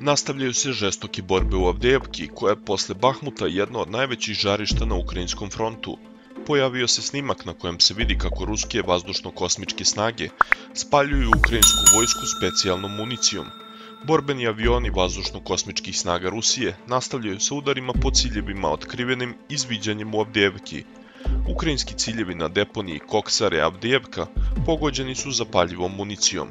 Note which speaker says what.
Speaker 1: Nastavljaju se žestoke borbe u Avdejevki, koja je posle Bahmuta jedno od najvećih žarišta na ukrajinskom frontu. Pojavio se snimak na kojem se vidi kako ruske vazdušno-kosmičke snage spaljuju ukrajinsku vojsku specijalnom municijom. Borbeni avioni vazdušno-kosmičkih snaga Rusije nastavljaju sa udarima po ciljevima otkrivenim izviđanjem u Avdejevki. Ukrajinski ciljevi na deponiji Koksare Avdejevka pogođeni su zapaljivom municijom.